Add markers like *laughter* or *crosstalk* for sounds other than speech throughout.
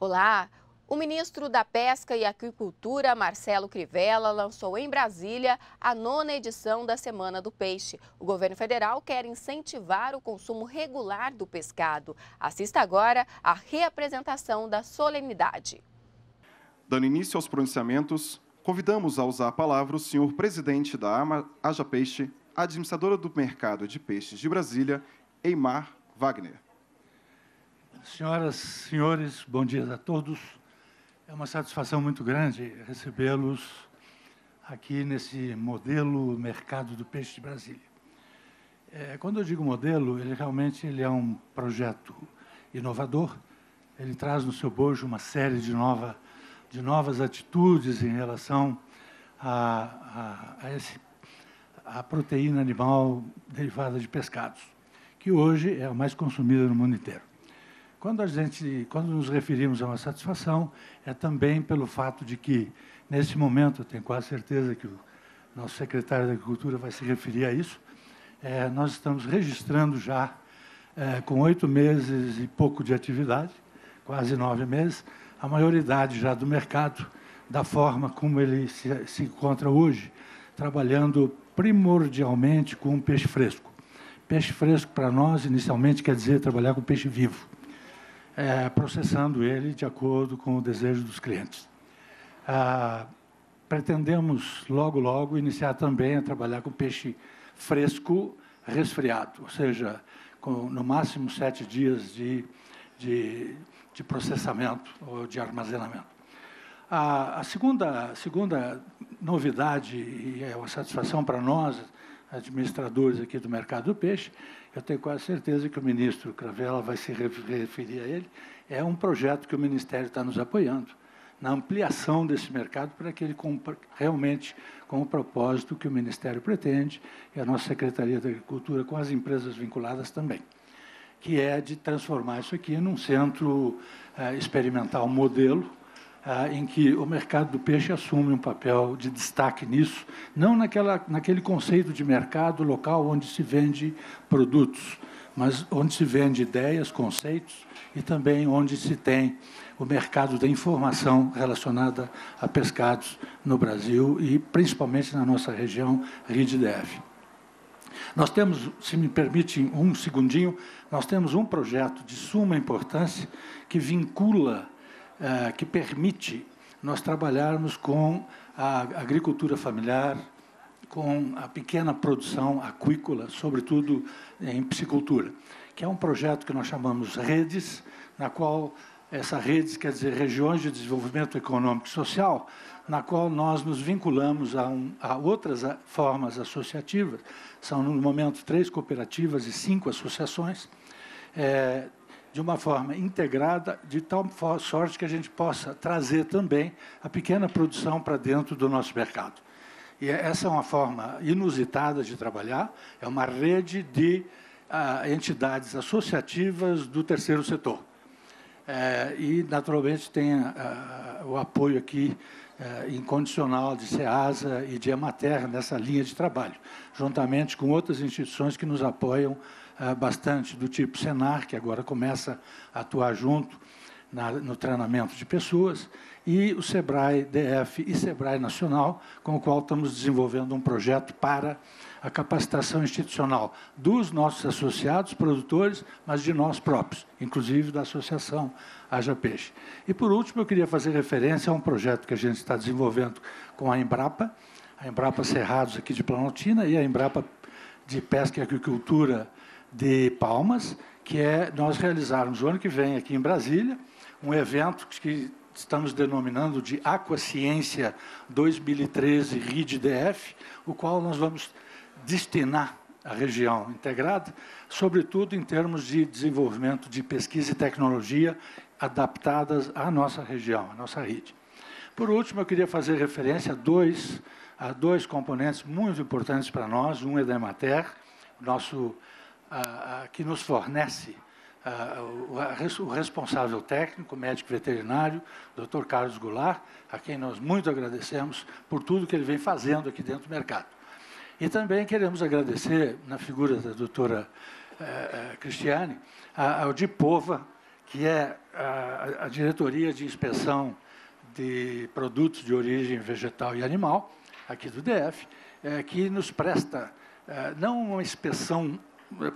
Olá! O ministro da Pesca e Aquicultura, Marcelo Crivella, lançou em Brasília a nona edição da Semana do Peixe. O governo federal quer incentivar o consumo regular do pescado. Assista agora à reapresentação da solenidade. Dando início aos pronunciamentos, convidamos a usar a palavra o senhor presidente da Aja Peixe, administradora do mercado de peixes de Brasília, Eimar Wagner. Senhoras, senhores, bom dia a todos. É uma satisfação muito grande recebê-los aqui nesse modelo Mercado do Peixe de Brasília. É, quando eu digo modelo, ele realmente ele é um projeto inovador. Ele traz no seu bojo uma série de, nova, de novas atitudes em relação a, a, a, esse, a proteína animal derivada de pescados, que hoje é a mais consumida no mundo inteiro. Quando a gente, quando nos referimos a uma satisfação, é também pelo fato de que, nesse momento, eu tenho quase certeza que o nosso secretário da Agricultura vai se referir a isso, é, nós estamos registrando já, é, com oito meses e pouco de atividade, quase nove meses, a maioridade já do mercado, da forma como ele se, se encontra hoje, trabalhando primordialmente com peixe fresco. Peixe fresco, para nós, inicialmente, quer dizer trabalhar com peixe vivo é, processando ele de acordo com o desejo dos clientes. Ah, pretendemos logo, logo iniciar também a trabalhar com peixe fresco resfriado, ou seja, com no máximo sete dias de, de, de processamento ou de armazenamento. A, a segunda, a segunda novidade, e é uma satisfação para nós, administradores aqui do mercado do peixe, eu tenho quase certeza que o ministro Cravella vai se referir a ele, é um projeto que o Ministério está nos apoiando, na ampliação desse mercado para que ele cumpra realmente com o propósito que o Ministério pretende e a nossa Secretaria da Agricultura com as empresas vinculadas também, que é de transformar isso aqui num centro uh, experimental modelo, em que o mercado do peixe assume um papel de destaque nisso, não naquela, naquele conceito de mercado local onde se vende produtos, mas onde se vende ideias, conceitos e também onde se tem o mercado da informação relacionada a pescados no Brasil e principalmente na nossa região RID-DF. Nós temos, se me permite um segundinho, nós temos um projeto de suma importância que vincula eh, que permite nós trabalharmos com a agricultura familiar, com a pequena produção aquícola, sobretudo em piscicultura, que é um projeto que nós chamamos Redes, na qual essa redes quer dizer regiões de desenvolvimento econômico e social, na qual nós nos vinculamos a, um, a outras formas associativas. São, no momento, três cooperativas e cinco associações, é, de uma forma integrada, de tal sorte que a gente possa trazer também a pequena produção para dentro do nosso mercado. E essa é uma forma inusitada de trabalhar, é uma rede de uh, entidades associativas do terceiro setor. É, e, naturalmente, tem uh, o apoio aqui uh, incondicional de SEASA e de Emater nessa linha de trabalho, juntamente com outras instituições que nos apoiam bastante, do tipo Senar, que agora começa a atuar junto na, no treinamento de pessoas, e o SEBRAE DF e SEBRAE Nacional, com o qual estamos desenvolvendo um projeto para a capacitação institucional dos nossos associados, produtores, mas de nós próprios, inclusive da Associação Haja Peixe. E, por último, eu queria fazer referência a um projeto que a gente está desenvolvendo com a Embrapa, a Embrapa Cerrados aqui de Planaltina e a Embrapa de Pesca e Agricultura de Palmas, que é nós realizarmos o ano que vem aqui em Brasília um evento que estamos denominando de Aquaciência 2013 RID-DF, o qual nós vamos destinar a região integrada, sobretudo em termos de desenvolvimento de pesquisa e tecnologia adaptadas à nossa região, à nossa rede. Por último, eu queria fazer referência a dois, a dois componentes muito importantes para nós. Um é da Emater, nosso, a, que nos fornece o, o responsável técnico, médico veterinário, Dr. Carlos Goulart, a quem nós muito agradecemos por tudo que ele vem fazendo aqui dentro do mercado. E também queremos agradecer, na figura da doutora eh, eh Cristiane, ao Dipova, que é a, a diretoria de inspeção de produtos de origem vegetal e animal, aqui do DF, é, que nos presta é, não uma inspeção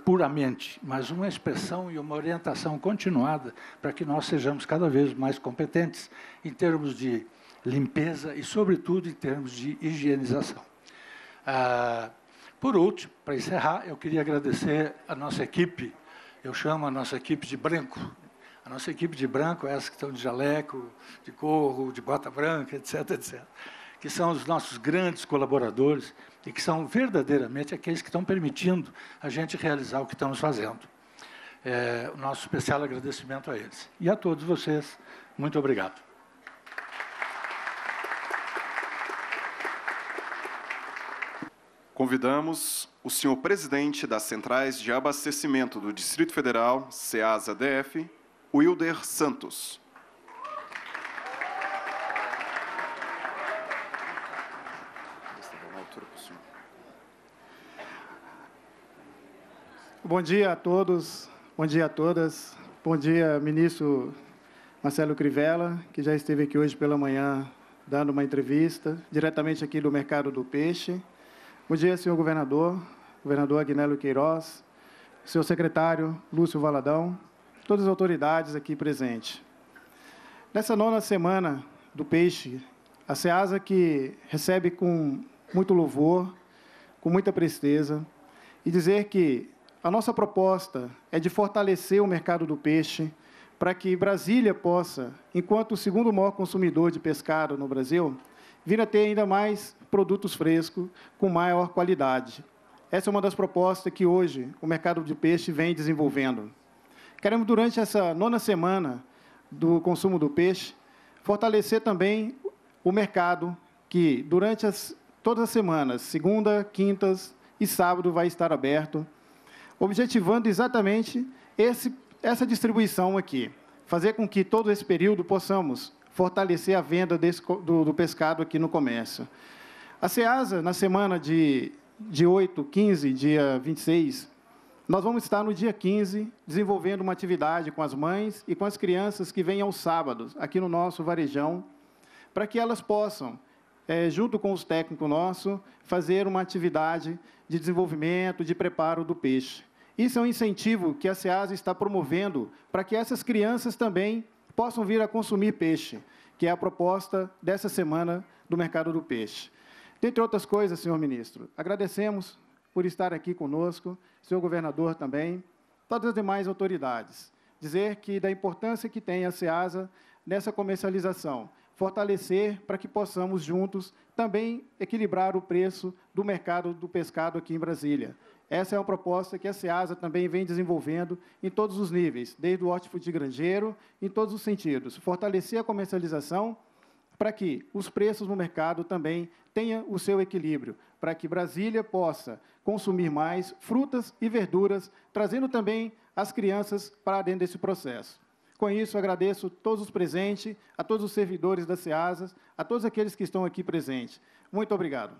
puramente, mas uma inspeção e uma orientação continuada para que nós sejamos cada vez mais competentes em termos de limpeza e, sobretudo, em termos de higienização. Ah, por último, para encerrar, eu queria agradecer a nossa equipe, eu chamo a nossa equipe de branco, a nossa equipe de branco, essa que estão de jaleco, de gorro, de bota branca, etc, etc. Que são os nossos grandes colaboradores e que são verdadeiramente aqueles que estão permitindo a gente realizar o que estamos fazendo. É, o nosso especial agradecimento a eles. E a todos vocês, muito obrigado. Convidamos o senhor presidente das Centrais de Abastecimento do Distrito Federal, CEASA-DF, Wilder Santos. Bom dia a todos, bom dia a todas. Bom dia, ministro Marcelo Crivella, que já esteve aqui hoje pela manhã dando uma entrevista, diretamente aqui do Mercado do Peixe. Bom dia, senhor governador, governador Agnello Queiroz, senhor secretário Lúcio Valadão, todas as autoridades aqui presentes. Nessa nona semana do peixe, a SEASA que recebe com muito louvor, com muita presteza, e dizer que a nossa proposta é de fortalecer o mercado do peixe para que Brasília possa, enquanto o segundo maior consumidor de pescado no Brasil, vir a ter ainda mais produtos frescos com maior qualidade. Essa é uma das propostas que hoje o mercado de peixe vem desenvolvendo. Queremos, durante essa nona semana do consumo do peixe, fortalecer também o mercado, que durante as, todas as semanas, segunda, quintas e sábado, vai estar aberto, objetivando exatamente esse, essa distribuição aqui. Fazer com que todo esse período possamos fortalecer a venda desse, do, do pescado aqui no comércio. A SEASA, na semana de, de 8, 15, dia 26, nós vamos estar no dia 15 desenvolvendo uma atividade com as mães e com as crianças que vêm aos sábados, aqui no nosso varejão, para que elas possam, é, junto com os técnicos nossos, fazer uma atividade de desenvolvimento, de preparo do peixe. Isso é um incentivo que a SEASA está promovendo para que essas crianças também possam vir a consumir peixe, que é a proposta dessa semana do mercado do peixe. Dentre outras coisas, senhor ministro, agradecemos por estar aqui conosco, senhor governador também, todas as demais autoridades. Dizer que da importância que tem a SEASA nessa comercialização, fortalecer para que possamos juntos também equilibrar o preço do mercado do pescado aqui em Brasília. Essa é uma proposta que a SEASA também vem desenvolvendo em todos os níveis, desde o hortifruti granjeiro, em todos os sentidos. Fortalecer a comercialização para que os preços no mercado também tenham o seu equilíbrio, para que Brasília possa consumir mais frutas e verduras, trazendo também as crianças para dentro desse processo. Com isso, agradeço a todos os presentes, a todos os servidores da SEASA, a todos aqueles que estão aqui presentes. Muito obrigado.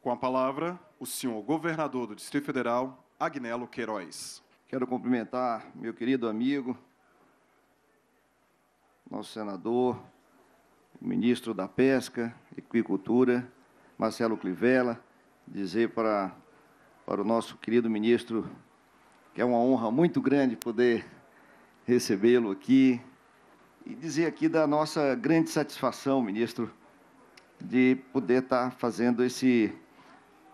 Com a palavra, o senhor governador do Distrito Federal, Agnello Queiroz. Quero cumprimentar meu querido amigo, nosso senador, ministro da Pesca e Aquicultura, Marcelo Clivella, dizer para, para o nosso querido ministro que é uma honra muito grande poder recebê-lo aqui e dizer aqui da nossa grande satisfação, ministro, de poder estar fazendo esse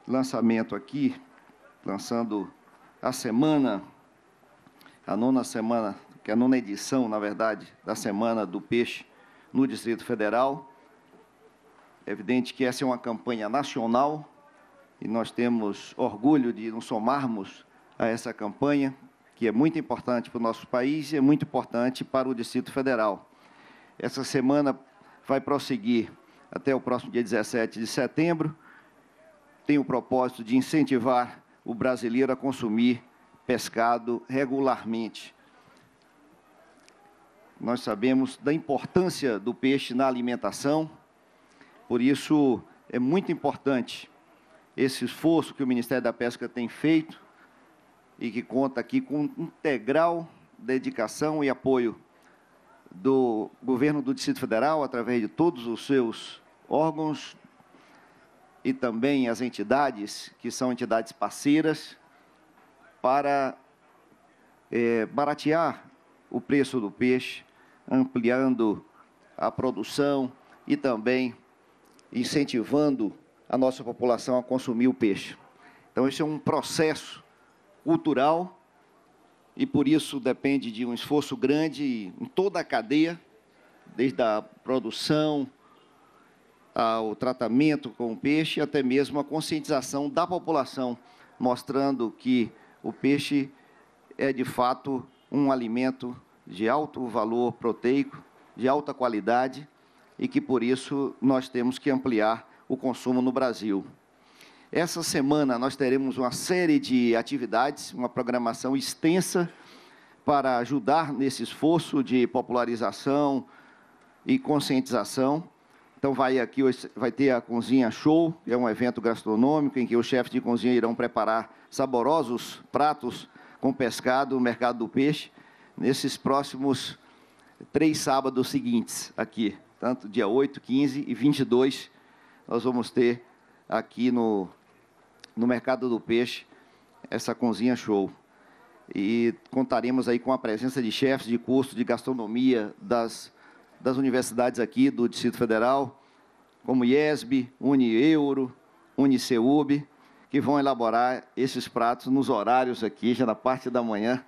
lançamento aqui, lançando a semana, a nona semana, que é a nona edição, na verdade, da Semana do Peixe no Distrito Federal. É evidente que essa é uma campanha nacional e nós temos orgulho de nos somarmos a essa campanha, que é muito importante para o nosso país e é muito importante para o Distrito Federal. Essa semana vai prosseguir até o próximo dia 17 de setembro tem o propósito de incentivar o brasileiro a consumir pescado regularmente. Nós sabemos da importância do peixe na alimentação Por isso, é muito importante esse esforço que o Ministério da Pesca tem feito e que conta aqui com integral dedicação e apoio do governo do Distrito Federal, através de todos os seus órgãos e também as entidades, que são entidades parceiras, para é, baratear o preço do peixe, ampliando a produção e também incentivando a nossa população a consumir o peixe. Então, esse é um processo cultural e, por isso, depende de um esforço grande em toda a cadeia, desde a produção ao tratamento com o peixe, até mesmo a conscientização da população, mostrando que o peixe é, de fato, um alimento de alto valor proteico, de alta qualidade, e que, por isso, nós temos que ampliar o consumo no Brasil. Essa semana nós teremos uma série de atividades, uma programação extensa para ajudar nesse esforço de popularização e conscientização. Então vai aqui vai ter a cozinha show, é um evento gastronômico em que os chefes de cozinha irão preparar saborosos pratos com pescado mercado do peixe nesses próximos três sábados seguintes aqui, tanto dia 8, 15 e 22 nós vamos ter aqui no, no Mercado do Peixe essa cozinha show. E contaremos aí com a presença de chefes de curso de gastronomia das, das universidades aqui do Distrito Federal, como IESB, UniEuro, UniCeub, que vão elaborar esses pratos nos horários aqui, já na parte da manhã,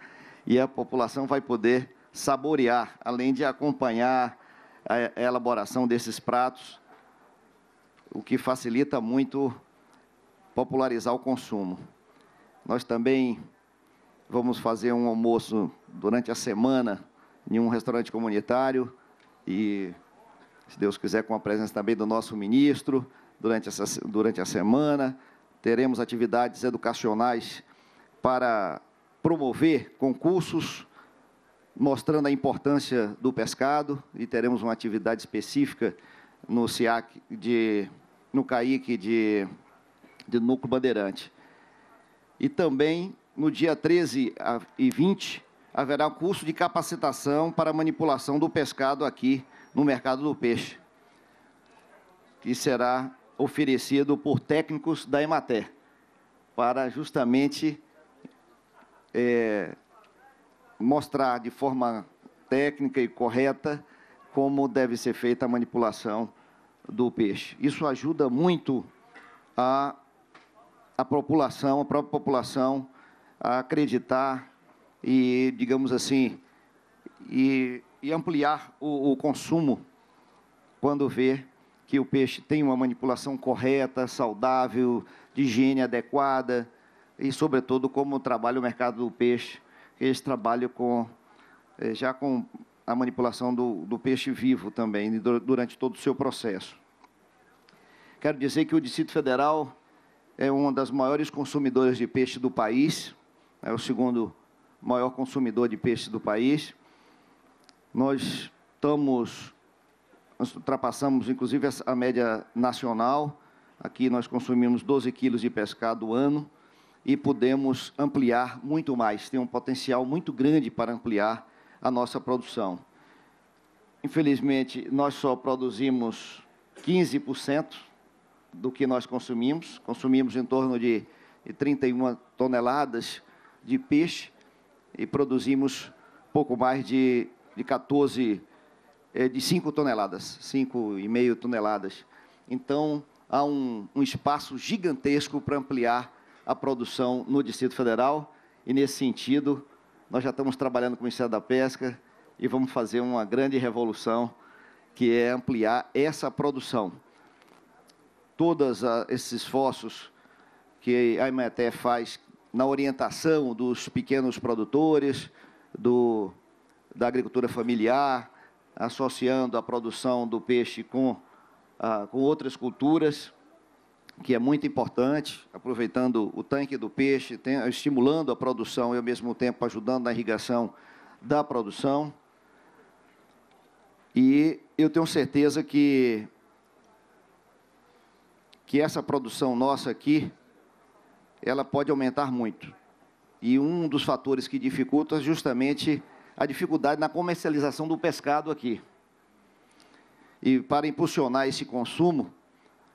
e a população vai poder saborear, além de acompanhar a elaboração desses pratos o que facilita muito popularizar o consumo. Nós também vamos fazer um almoço durante a semana em um restaurante comunitário e, se Deus quiser, com a presença também do nosso ministro durante, essa, durante a semana. Teremos atividades educacionais para promover concursos mostrando a importância do pescado e teremos uma atividade específica no SIAC de no CAIC de, de Núcleo Bandeirante. E também, no dia 13 e 20, haverá um curso de capacitação para manipulação do pescado aqui no mercado do peixe, que será oferecido por técnicos da Emater, para justamente é, mostrar de forma técnica e correta como deve ser feita a manipulação do peixe. Isso ajuda muito a, a população, a própria população, a acreditar e, digamos assim, e, e ampliar o, o consumo quando vê que o peixe tem uma manipulação correta, saudável, de higiene adequada e, sobretudo, como trabalha o mercado do peixe, eles trabalham com, eh, já com a manipulação do, do peixe vivo também, durante todo o seu processo. Quero dizer que o Distrito Federal é uma das maiores consumidoras de peixe do país, é o segundo maior consumidor de peixe do país. Nós estamos, nós ultrapassamos inclusive a média nacional. Aqui nós consumimos 12 quilos de pescado ano e podemos ampliar muito mais. Tem um potencial muito grande para ampliar a nossa produção. Infelizmente, nós só produzimos 15% do que nós consumimos. Consumimos em torno de, de 31 toneladas de peixe e produzimos pouco mais de, de 14, é, de 5 toneladas, 5,5 toneladas. Então, há um, um espaço gigantesco para ampliar a produção no Distrito Federal. E, nesse sentido, nós já estamos trabalhando com o Ministério da Pesca e vamos fazer uma grande revolução, que é ampliar essa produção. Todos esses esforços que a IMETE faz na orientação dos pequenos produtores, do, da agricultura familiar, associando a produção do peixe com, ah, com outras culturas, que é muito importante, aproveitando o tanque do peixe, tem, estimulando a produção e, ao mesmo tempo, ajudando na irrigação da produção. E eu tenho certeza que que essa produção nossa aqui, ela pode aumentar muito. E um dos fatores que dificulta é justamente a dificuldade na comercialização do pescado aqui. E para impulsionar esse consumo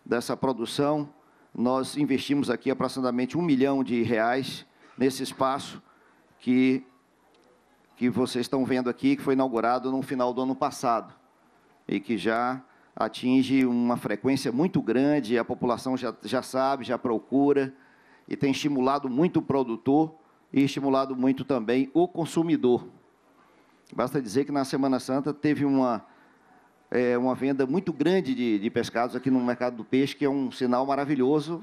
dessa produção, nós investimos aqui aproximadamente um milhão de reais nesse espaço que, que vocês estão vendo aqui, que foi inaugurado no final do ano passado e que já atinge uma frequência muito grande, a população já, já sabe, já procura e tem estimulado muito o produtor e estimulado muito também o consumidor. Basta dizer que na Semana Santa teve uma, é, uma venda muito grande de, de pescados aqui no mercado do peixe, que é um sinal maravilhoso,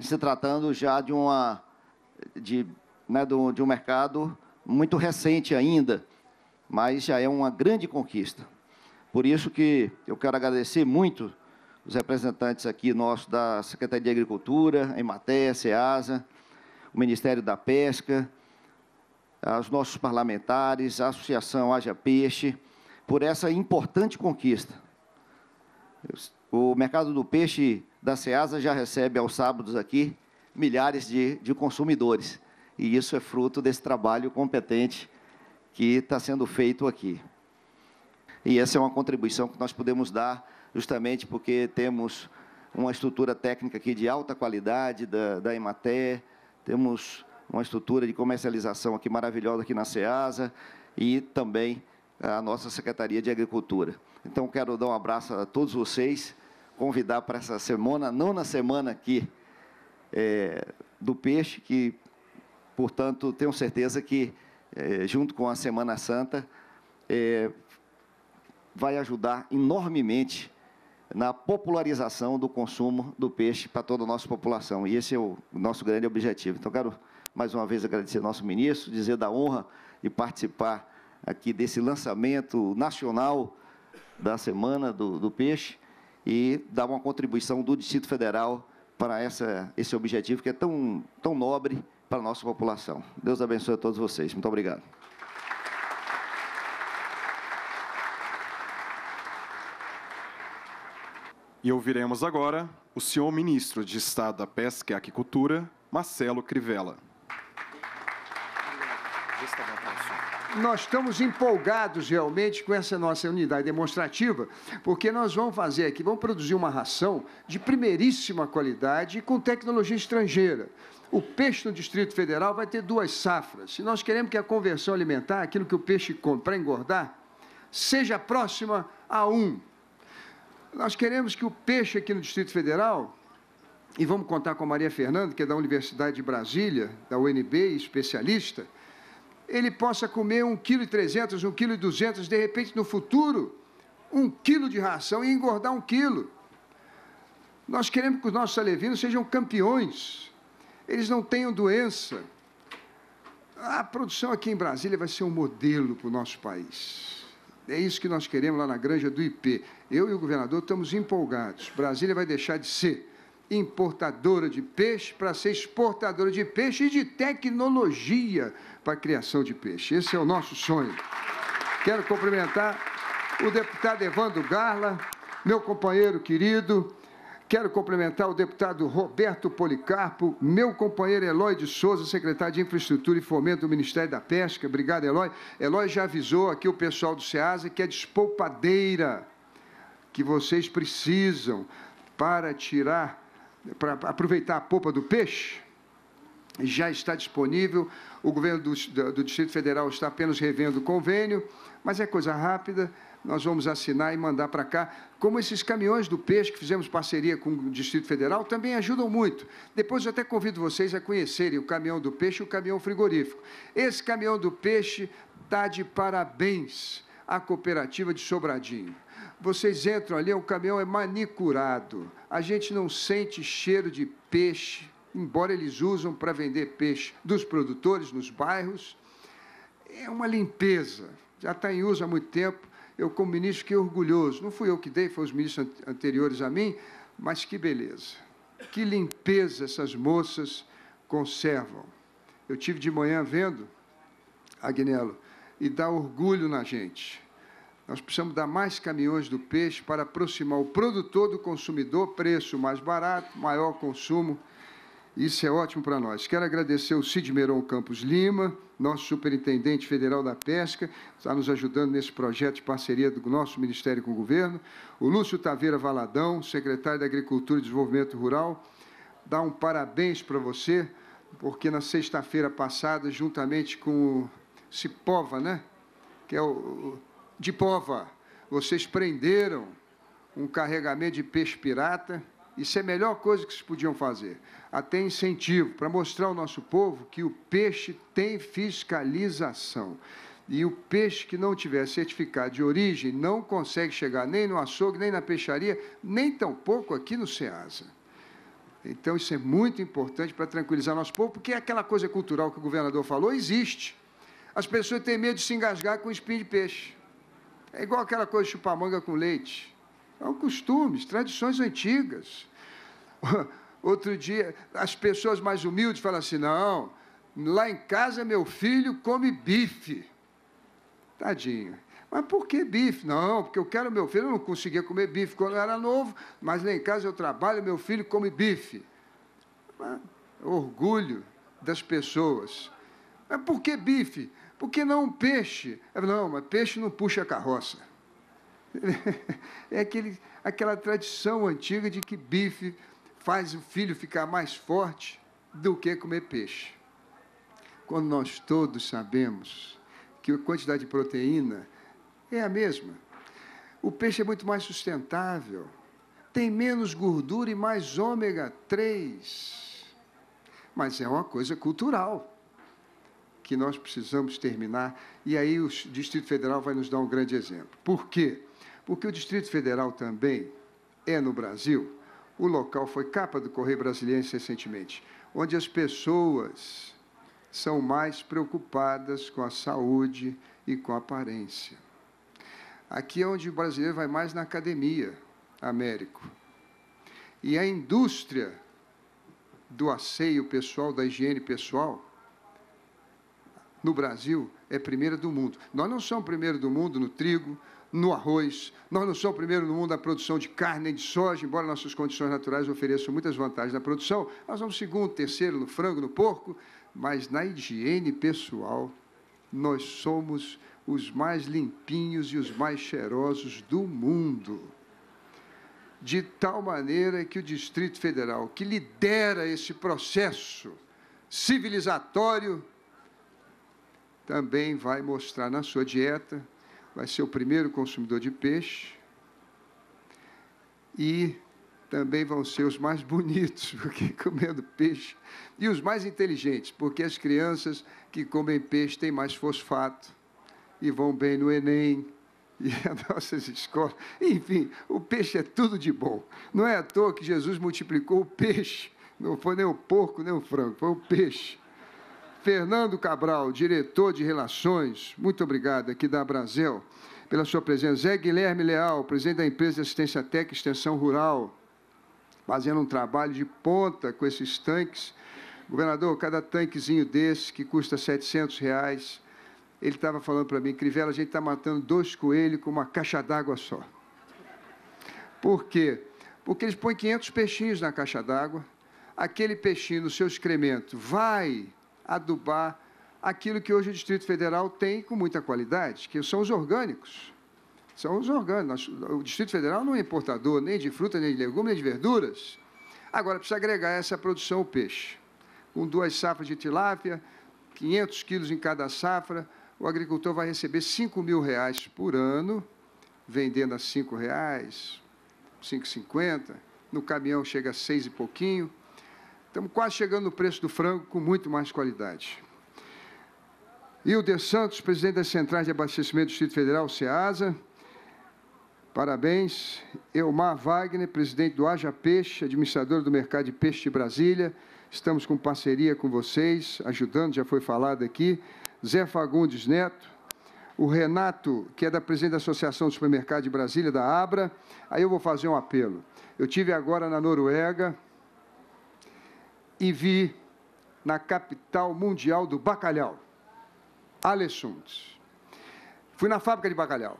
se tratando já de, uma, de, né, de um mercado muito recente ainda, mas já é uma grande conquista. Por isso que eu quero agradecer muito os representantes aqui nossos da Secretaria de Agricultura, Emater, SEASA, o Ministério da Pesca, aos nossos parlamentares, a Associação Haja Peixe, por essa importante conquista. O mercado do peixe da SEASA já recebe aos sábados aqui milhares de, de consumidores. E isso é fruto desse trabalho competente que está sendo feito aqui. E essa é uma contribuição que nós podemos dar justamente porque temos uma estrutura técnica aqui de alta qualidade da, da Emater, temos uma estrutura de comercialização aqui maravilhosa aqui na SEASA e também a nossa Secretaria de Agricultura. Então, quero dar um abraço a todos vocês, convidar para essa semana, nona semana aqui é, do peixe, que, portanto, tenho certeza que, é, junto com a Semana Santa, é, vai ajudar enormemente na popularização do consumo do peixe para toda a nossa população. E esse é o nosso grande objetivo. Então, quero mais uma vez agradecer ao nosso ministro, dizer da honra de participar aqui desse lançamento nacional da Semana do, do Peixe e dar uma contribuição do Distrito Federal para essa, esse objetivo que é tão, tão nobre para a nossa população. Deus abençoe a todos vocês. Muito obrigado. E ouviremos agora o senhor ministro de Estado da Pesca e Aquicultura, Marcelo Crivella. Nós estamos empolgados realmente com essa nossa unidade demonstrativa, porque nós vamos fazer aqui, vamos produzir uma ração de primeiríssima qualidade com tecnologia estrangeira. O peixe no Distrito Federal vai ter duas safras. Se nós queremos que a conversão alimentar, aquilo que o peixe come para engordar, seja próxima a um. Nós queremos que o peixe aqui no Distrito Federal, e vamos contar com a Maria Fernanda, que é da Universidade de Brasília, da UNB, especialista, ele possa comer um quilo e trezentos, um quilo e duzentos, de repente no futuro, um quilo de ração e engordar um quilo. Nós queremos que os nossos alevinos sejam campeões, eles não tenham doença. A produção aqui em Brasília vai ser um modelo para o nosso país. É isso que nós queremos lá na granja do IP. Eu e o governador estamos empolgados. Brasília vai deixar de ser importadora de peixe para ser exportadora de peixe e de tecnologia para a criação de peixe. Esse é o nosso sonho. Quero cumprimentar o deputado Evandro Garla, meu companheiro querido. Quero cumprimentar o deputado Roberto Policarpo, meu companheiro Eloy de Souza, secretário de Infraestrutura e Fomento do Ministério da Pesca. Obrigado, Eloy. Eloy já avisou aqui o pessoal do SEASA que é despolpadeira que vocês precisam para tirar para aproveitar a polpa do peixe, já está disponível. O governo do, do, Distrito Federal está apenas revendo o convênio, mas é coisa rápida. Nós vamos assinar e mandar para cá. Como esses caminhões do peixe que fizemos parceria com o Distrito Federal também ajudam muito. Depois eu até convido vocês a conhecerem o caminhão do peixe e o caminhão frigorífico. Esse caminhão do peixe está de parabéns à cooperativa de Sobradinho vocês entram ali, o caminhão é manicurado. A gente não sente cheiro de peixe, embora eles usam para vender peixe dos produtores nos bairros. É uma limpeza. Já está em uso há muito tempo. Eu, como ministro, fiquei orgulhoso. Não fui eu que dei, foram os ministros anteriores a mim, mas que beleza. Que limpeza essas moças conservam. Eu tive de manhã vendo, Agnello, e dá orgulho na gente Nós precisamos dar mais caminhões do peixe para aproximar o produtor do consumidor, preço mais barato, maior consumo. Isso é ótimo para nós. Quero agradecer o Cid Meron Campos Lima, nosso superintendente federal da pesca, está nos ajudando nesse projeto de parceria do nosso Ministério com o governo. O Lúcio Taveira Valadão, secretário da Agricultura e Desenvolvimento Rural, dá um parabéns para você, porque na sexta-feira passada, juntamente com o Cipova, né? que é o de Pova, vocês prenderam um carregamento de peixe pirata. Isso é a melhor coisa que vocês podiam fazer. Até incentivo para mostrar ao nosso povo que o peixe tem fiscalização. E o peixe que não tiver certificado de origem não consegue chegar nem no açougue, nem na peixaria, nem tampouco aqui no SEASA. Então, isso é muito importante para tranquilizar nosso povo, porque aquela coisa cultural que o governador falou existe. As pessoas têm medo de se engasgar com espinho de peixe. É igual aquela coisa de chupar manga com leite. São costumes, tradições antigas. *laughs* Outro dia, as pessoas mais humildes falam assim: não, lá em casa meu filho come bife. Tadinho. Mas por que bife? Não, porque eu quero meu filho, eu não conseguia comer bife quando eu era novo, mas lá em casa eu trabalho, meu filho come bife. Orgulho das pessoas. Mas por que bife? Por que não peixe? Não, mas peixe não puxa carroça. *laughs* É aquele, aquela tradição antiga de que bife faz o filho ficar mais forte do que comer peixe. Quando nós todos sabemos que a quantidade de proteína é a mesma. O peixe é muito mais sustentável, tem menos gordura e mais ômega 3. Mas é uma coisa cultural que nós precisamos terminar, e aí o Distrito Federal vai nos dar um grande exemplo. Por quê? Porque o Distrito Federal também é, no Brasil, o local foi capa do Correio Brasiliense recentemente, onde as pessoas são mais preocupadas com a saúde e com a aparência. Aqui é onde o brasileiro vai mais na academia, Américo. E a indústria do asseio pessoal, da higiene pessoal, no Brasil é primeira do mundo. Nós não somos primeiro do mundo no trigo, no arroz, nós não somos primeiro no mundo na produção de carne nem de soja, embora nossas condições naturais ofereçam muitas vantagens na produção. Nós somos segundo, terceiro no frango, no porco, mas na higiene pessoal, nós somos os mais limpinhos e os mais cheirosos do mundo. De tal maneira que o Distrito Federal, que lidera esse processo civilizatório, também vai mostrar na sua dieta, vai ser o primeiro consumidor de peixe e também vão ser os mais *laughs* bonitos, porque comendo peixe, e os mais inteligentes, porque as crianças que comem peixe têm mais fosfato e vão bem no Enem, *laughs* e as nossas escolas. Enfim, o peixe é tudo de bom. Não é à toa que Jesus multiplicou o peixe, não foi nem o porco nem o frango, foi o peixe. Fernando Cabral, diretor de Relações, muito obrigado aqui da Brasil pela sua presença. Zé Guilherme Leal, presidente da empresa de assistência técnica extensão rural, fazendo um trabalho de ponta com esses tanques. Governador, cada tanquezinho desse, que custa 700 reais, ele estava falando para mim, Crivella, a gente está matando dois coelhos com uma caixa d'água só. Por quê? Porque eles põem 500 peixinhos na caixa d'água, aquele peixinho no seu excremento vai adubar aquilo que hoje o Distrito Federal tem com muita qualidade, que são os orgânicos. São os orgânicos. O Distrito Federal não é importador nem de fruta, nem de legumes, nem de verduras. Agora, precisa agregar essa produção o peixe. Com duas safras de tilápia, 500 quilos em cada safra, o agricultor vai receber 5 mil reais por ano, vendendo a 5 reais, 5,50. No caminhão chega a 6 e pouquinho. Estamos quase chegando no preço do frango com muito mais qualidade. Hilder Santos, presidente das Centrais de Abastecimento do Distrito Federal, SEASA. Parabéns. Elmar Wagner, presidente do Aja Peixe, administrador do mercado de peixe de Brasília. Estamos com parceria com vocês, ajudando, já foi falado aqui. Zé Fagundes Neto, o Renato, que é da presidente da Associação do Supermercado de Brasília, da Abra. Aí eu vou fazer um apelo. Eu tive agora na Noruega, e vi na capital mundial do bacalhau, Alessund. Fui na fábrica de bacalhau.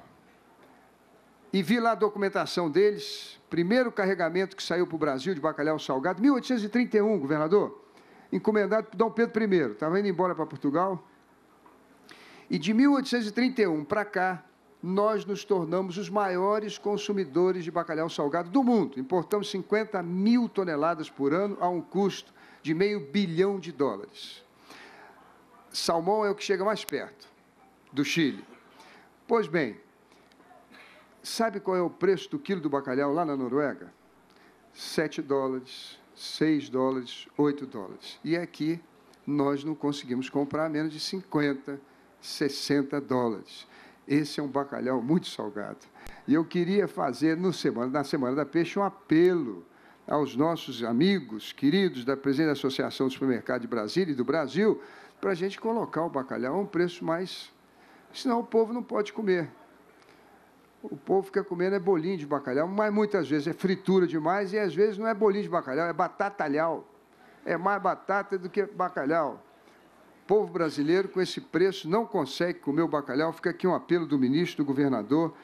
e vi lá a documentação deles, primeiro carregamento que saiu para o Brasil de bacalhau salgado, 1831, governador, encomendado por Dom Pedro I, estava indo embora para Portugal. E de 1831 para cá, nós nos tornamos os maiores consumidores de bacalhau salgado do mundo. Importamos 50 mil toneladas por ano a um custo de meio bilhão de dólares. Salmão é o que chega mais perto do Chile. Pois bem, sabe qual é o preço do quilo do bacalhau lá na Noruega? 7 dólares, 6 dólares, 8 dólares. E aqui nós não conseguimos comprar menos de 50, 60 dólares. Esse é um bacalhau muito salgado. E eu queria fazer no semana, na Semana da Peixe um apelo aos nossos amigos, queridos da presidente da Associação do Supermercado de Brasília e do Brasil, para a gente colocar o bacalhau a um preço mais. Senão o povo não pode comer. O povo fica comendo é bolinho de bacalhau, mas muitas vezes é fritura demais e às vezes não é bolinho de bacalhau, é batatalhau. É mais batata do que bacalhau povo brasileiro, com esse preço, não consegue comer o bacalhau. Fica aqui um apelo do ministro, do governador,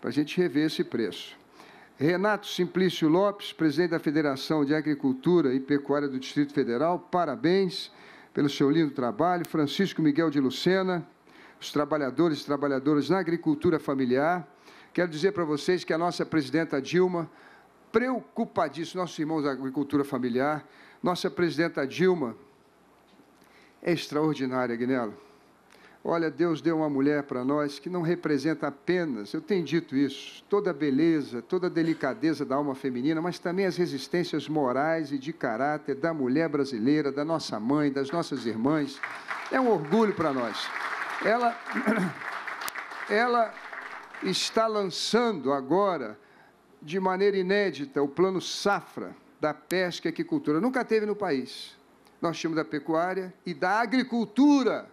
para a gente rever esse preço. Renato Simplício Lopes, presidente da Federação de Agricultura e Pecuária do Distrito Federal, parabéns pelo seu lindo trabalho. Francisco Miguel de Lucena, os trabalhadores e trabalhadoras na agricultura familiar. Quero dizer para vocês que a nossa presidenta Dilma, preocupadíssima, nossos irmãos da agricultura familiar, nossa presidenta Dilma, é extraordinária, Agnello. Olha, Deus deu uma mulher para nós que não representa apenas, eu tenho dito isso, toda a beleza, toda a delicadeza da alma feminina, mas também as resistências morais e de caráter da mulher brasileira, da nossa mãe, das nossas irmãs. É um orgulho para nós. Ela, *clears throat* ela está lançando agora, de maneira inédita, o plano Safra da pesca e aquicultura. Nunca teve no país nós tínhamos da pecuária e da agricultura,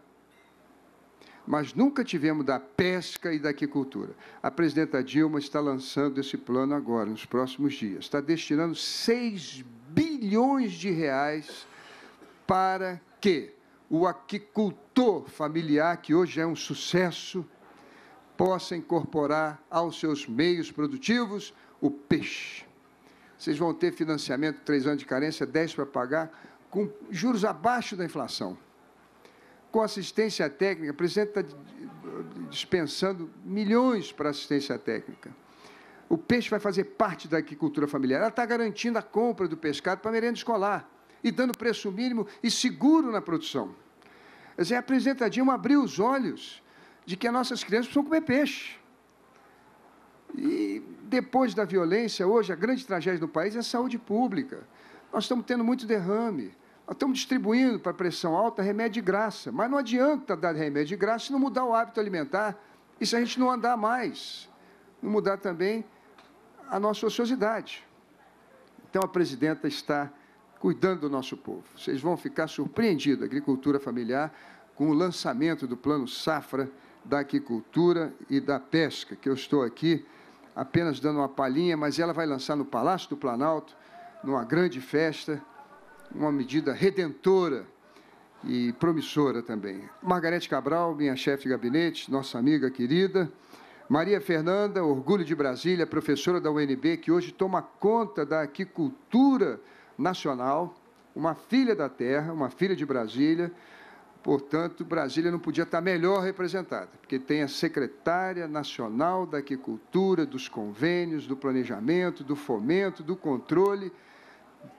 mas nunca tivemos da pesca e da aquicultura. A presidenta Dilma está lançando esse plano agora, nos próximos dias. Está destinando 6 bilhões de reais para que o aquicultor familiar, que hoje é um sucesso, possa incorporar aos seus meios produtivos o peixe. Vocês vão ter financiamento, três anos de carência, 10 para pagar com juros abaixo da inflação. Com assistência técnica, o presidente está dispensando milhões para assistência técnica. O peixe vai fazer parte da agricultura familiar. Ela está garantindo a compra do pescado para merenda escolar e dando preço mínimo e seguro na produção. Quer dizer, a presidenta Dilma abriu os olhos de que as nossas crianças precisam comer peixe. E depois da violência, hoje, a grande tragédia do país é a saúde pública. Nós estamos tendo muito derrame. Nós estamos distribuindo para pressão alta remédio de graça, mas não adianta dar remédio de graça se não mudar o hábito alimentar e se a gente não andar mais, não mudar também a nossa ociosidade. Então a presidenta está cuidando do nosso povo. Vocês vão ficar surpreendidos, agricultura familiar, com o lançamento do plano Safra da aquicultura e da pesca, que eu estou aqui apenas dando uma palhinha, mas ela vai lançar no Palácio do Planalto, numa grande festa, uma medida redentora e promissora também. Margarete Cabral, minha chefe de gabinete, nossa amiga querida. Maria Fernanda, orgulho de Brasília, professora da UNB, que hoje toma conta da aquicultura nacional, uma filha da terra, uma filha de Brasília. Portanto, Brasília não podia estar melhor representada, porque tem a secretária nacional da aquicultura, dos convênios, do planejamento, do fomento, do controle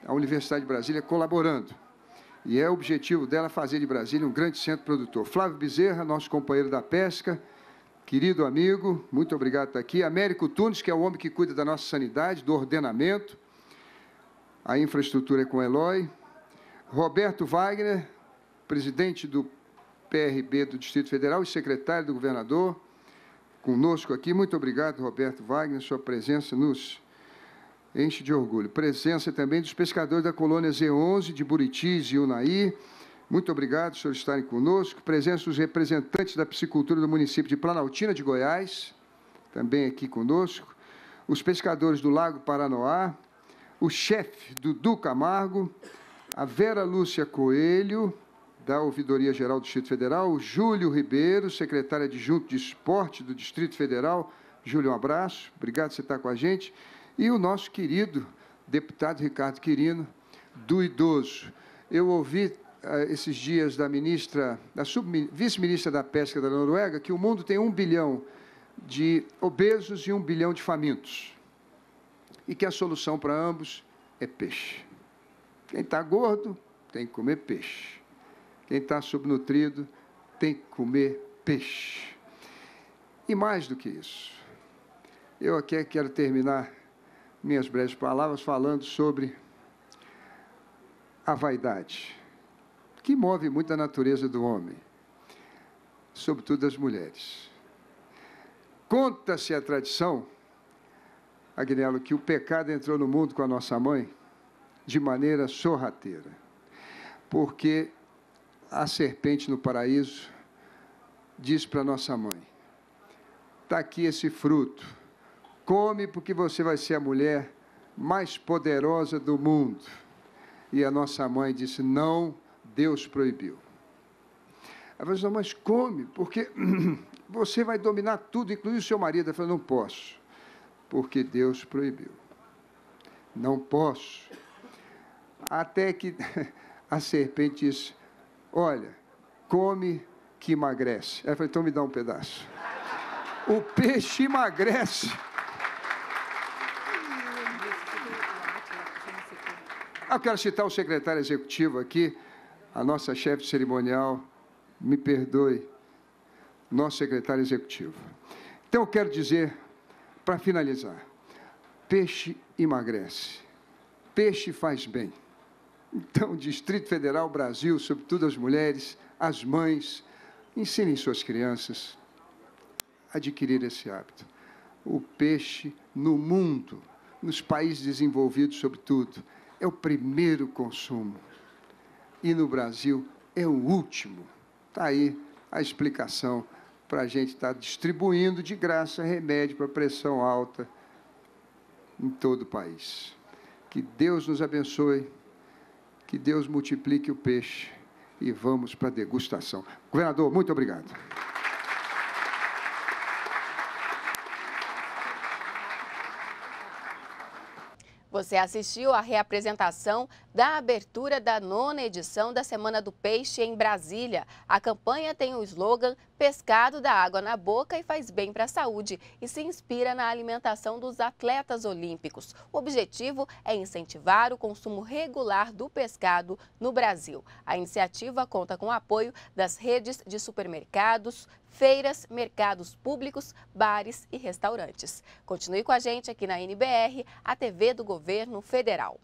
a Universidade de Brasília colaborando. E é o objetivo dela fazer de Brasília um grande centro produtor. Flávio Bezerra, nosso companheiro da pesca, querido amigo, muito obrigado por estar aqui. Américo Tunes, que é o homem que cuida da nossa sanidade, do ordenamento. A infraestrutura é com o Eloy. Roberto Wagner, presidente do PRB do Distrito Federal e secretário do governador, conosco aqui. Muito obrigado, Roberto Wagner, sua presença nos enche de orgulho. Presença também dos pescadores da colônia Z11 de Buritis e Unaí. Muito obrigado por estarem conosco. Presença dos representantes da piscicultura do município de Planaltina de Goiás, também aqui conosco. Os pescadores do Lago Paranoá, o chefe Dudu Camargo, a Vera Lúcia Coelho, da Ouvidoria Geral do Distrito Federal, o Júlio Ribeiro, secretário adjunto de Esporte do Distrito Federal, Júlio, um abraço, obrigado por você estar com a gente. E o nosso querido deputado Ricardo Quirino, do idoso. Eu ouvi uh, esses dias da ministra, da vice-ministra da Pesca da Noruega, que o mundo tem um bilhão de obesos e um bilhão de famintos. E que a solução para ambos é peixe. Quem está gordo tem que comer peixe. Quem está subnutrido tem que comer peixe. E mais do que isso, eu aqui quero terminar minhas breves palavras falando sobre a vaidade, que move muito a natureza do homem, sobretudo das mulheres. Conta-se a tradição, Agnello, que o pecado entrou no mundo com a nossa mãe de maneira sorrateira. Porque a serpente no paraíso diz para nossa mãe: está aqui esse fruto, come porque você vai ser a mulher mais poderosa do mundo. E a nossa mãe disse: não, Deus proibiu. Ela falou: mas come, porque *clears throat* você vai dominar tudo, inclusive o seu marido. Ela falou: não posso, porque Deus proibiu. Não posso até que *laughs* a serpente disse: Olha, come que emagrece. Ela falou: Então me dá um pedaço. *laughs* O peixe emagrece. Eu quero citar o secretário executivo aqui, a nossa chefe cerimonial, me perdoe, nosso secretário executivo. Então, eu quero dizer, para finalizar, peixe emagrece, peixe faz bem. Então, Distrito Federal, Brasil, sobretudo as mulheres, as mães, ensinem suas crianças a adquirir esse hábito. O peixe no mundo, nos países desenvolvidos, sobretudo, é o primeiro consumo. E no Brasil é o último. Está aí a explicação para a gente estar tá distribuindo de graça remédio para pressão alta em todo o país. Que Deus nos abençoe que Deus multiplique o peixe e vamos para a degustação. Governador, muito obrigado. Você assistiu à reapresentação da abertura da nona edição da Semana do Peixe em Brasília. A campanha tem o slogan Pescado da água na boca e faz bem para a saúde e se inspira na alimentação dos atletas olímpicos. O objetivo é incentivar o consumo regular do pescado no Brasil. A iniciativa conta com o apoio das redes de supermercados, feiras, mercados públicos, bares e restaurantes. Continue com a gente aqui na NBR, a TV do Governo Federal.